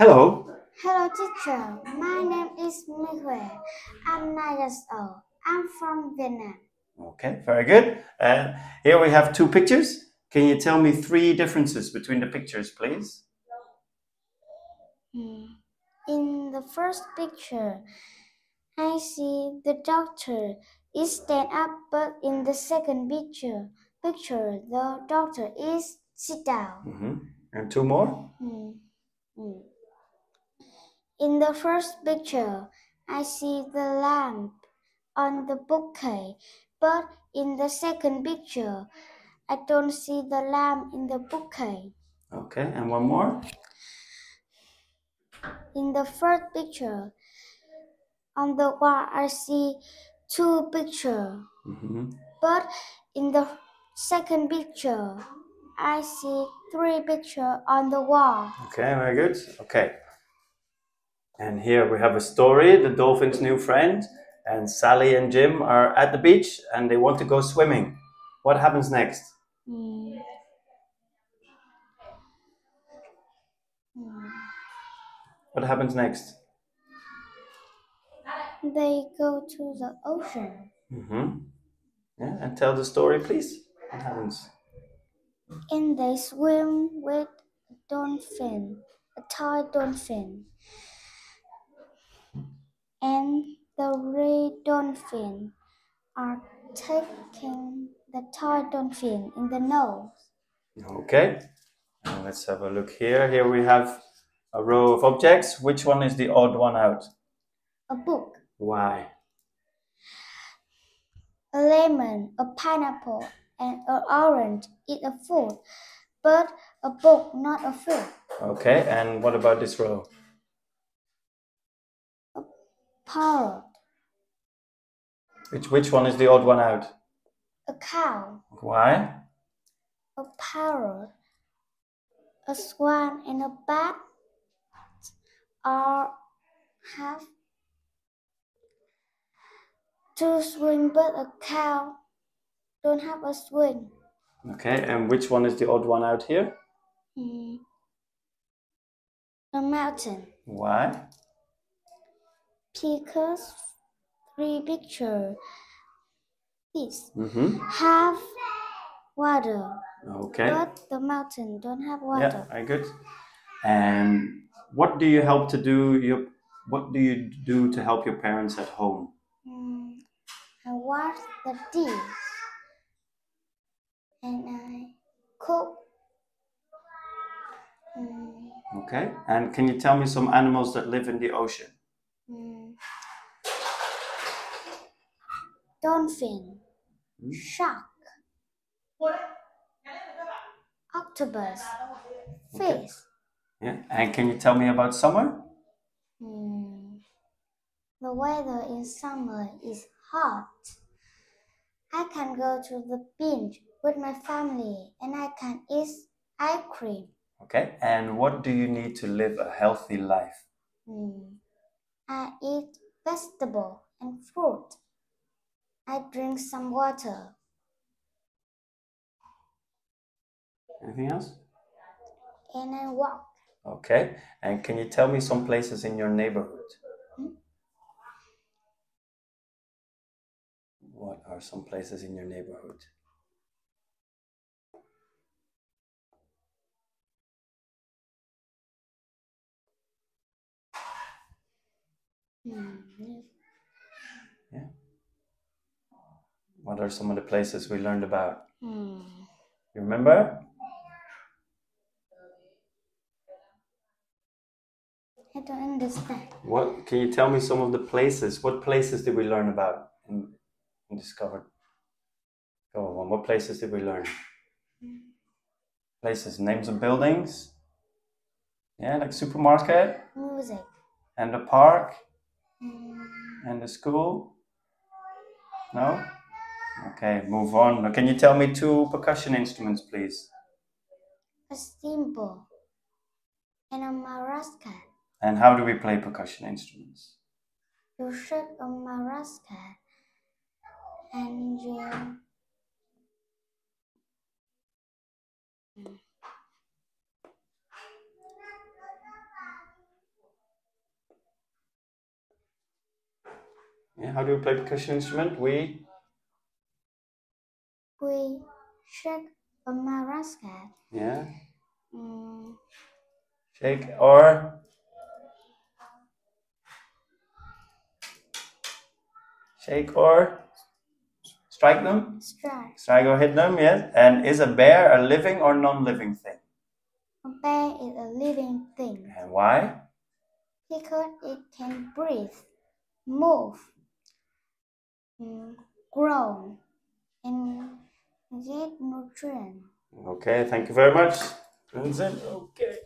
Hello. Hello, teacher. My name is Minh Khuê. I'm nine years old. I'm from Vietnam. Okay, very good. And here we have two pictures. Can you tell me three differences between the pictures, please? Hmm. In the first picture, I see the doctor is stand up, but in the second picture, picture the doctor is sit down. hmm And two more? Hmm. Hmm. In the first picture, I see the lamp on the bouquet, but in the second picture, I don't see the lamp in the bouquet. Okay, and one more? In the first picture, on the wall, I see two pictures, hmm but in the second picture, I see three pictures on the wall. Okay, very good. Okay. And here we have a story the dolphin's new friend, and Sally and Jim are at the beach and they want to go swimming. What happens next? Hmm. What happens next? They go to the ocean. hmm Yeah, and tell the story, please. What happens? And they swim with a dolphin, a toy dolphin. And the red dolphin are taking the toy dolphin in the nose. Okay. And let's have a look here. Here we have a row of objects. Which one is the odd one out? A book, Why? a lemon, a pineapple, and an orange is a food, but a book not a food. Okay, and what about this row? A parrot, Which which one is the odd one out? a cow, Why? a parrot, a swan, and a bat are have two swing, but a cow don't have a swing. Okay, and which one is the odd one out here? Hmm. A mountain, Why? because three picture this Mm-hmm. have water, Okay. but the mountain don't have water. Yeah, very good. And what do you help to do? Your what do you do to help your parents at home? Hmm. I wash the dish and I cook. Hmm. Okay. And can you tell me some animals that live in the ocean? Hmm. Dolphin, Hmm? shark, octopus, Okay. fish. Yeah. And can you tell me about summer? Hmm. The weather in summer is hot. I can go to the beach with my family and I can eat ice cream. Okay. And what do you need to live a healthy life? Hmm. I eat vegetable and fruit. I drink some water Anything else? and I walk. Okay. And can you tell me some places in your neighborhood? Hmm? What are some places in your neighborhood? Hmm. What are some of the places we learned about? Hmm. You remember? I don't understand. What can you tell me some of the places? What places did we learn about and, and discovered? Go on, what places did we learn? Places, names of buildings. Yeah, like supermarket Music. and the park. And the school. No? Okay, move on. Now, Can you tell me two percussion instruments, please? A cymbal and a maraska. And how do we play percussion instruments? You shake a maraska and you Yeah, how do we play percussion instrument? We We shake a maracas. yeah Mm, shake or shake or strike them. strike. Strike or hit them. Yes. And is a bear a living or non-living thing? A bear is a living thing And why? because it can breathe, move, grow, and get nutrients. Okay. Thank you very much. Vincent. Okay.